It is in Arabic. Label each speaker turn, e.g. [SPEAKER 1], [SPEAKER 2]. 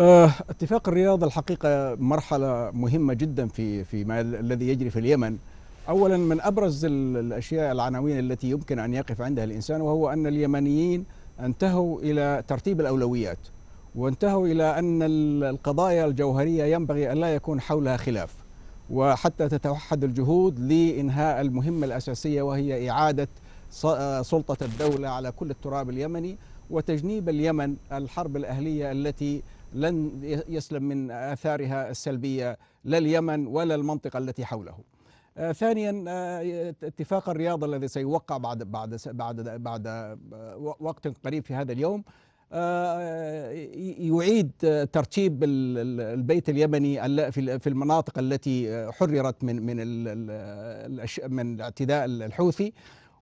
[SPEAKER 1] آه، اتفاق الرياض الحقيقة مرحلة مهمة جدا في في ما الذي يجري في اليمن. اولا من أبرز الأشياء العناوين التي يمكن أن يقف عندها الإنسان وهو أن اليمنيين انتهوا إلى ترتيب الأولويات وانتهوا إلى أن القضايا الجوهرية ينبغي أن لا يكون حولها خلاف وحتى تتوحد الجهود لإنهاء المهمة الأساسية وهي إعادة سلطة الدولة على كل التراب اليمني وتجنيب اليمن الحرب الأهلية التي لن يسلم من آثارها السلبية لا اليمن ولا المنطقة التي حوله. آه ثانيا آه اتفاق الرياض الذي سيوقع بعد بعد بعد بعد آه وقت قريب في هذا اليوم يعيد ترتيب البيت اليمني في المناطق التي حررت من من من الاعتداء الحوثي